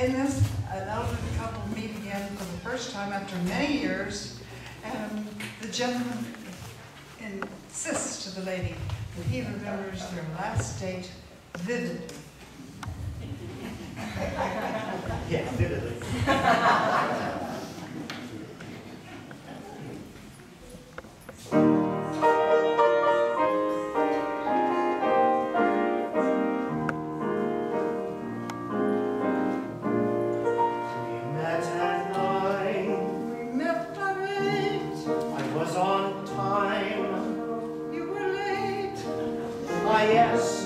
in this, an elderly couple meet again for the first time after many years, and the gentleman insists to the lady that he remembers their last date vividly. Yeah, vividly. Ah, yes,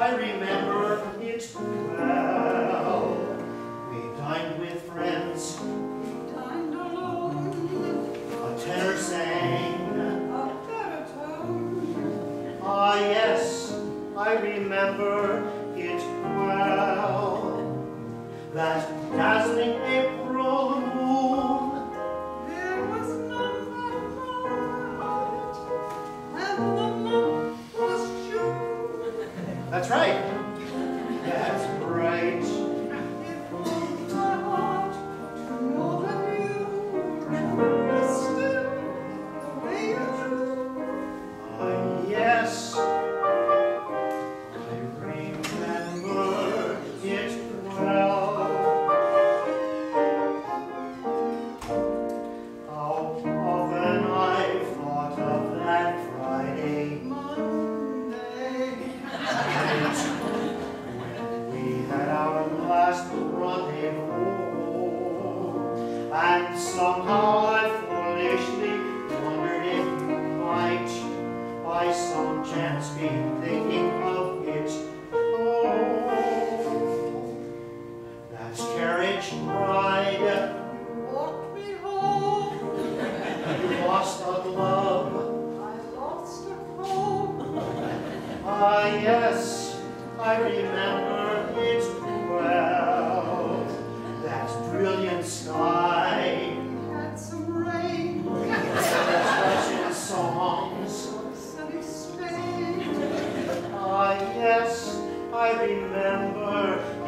I remember it well. We dined with friends. Dined alone, A tenor sang. a baritone. Ah, yes, I remember it well. That dazzling April right. That's right. Ah, it broke Somehow I foolishly wondered if you might by some chance be thinking of it. Oh, that's carriage ride. What we hold. You lost a love. I lost a home. Ah, yes, I remember. remember